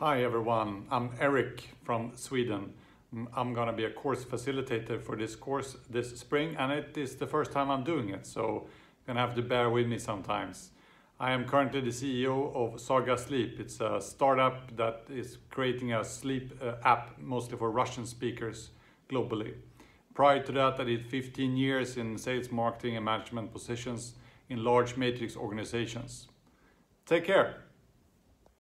Hi everyone, I'm Erik from Sweden. I'm gonna be a course facilitator for this course this spring and it is the first time I'm doing it, so you're gonna have to bear with me sometimes. I am currently the CEO of Saga Sleep. It's a startup that is creating a sleep uh, app mostly for Russian speakers globally. Prior to that, I did 15 years in sales, marketing and management positions in large matrix organizations. Take care.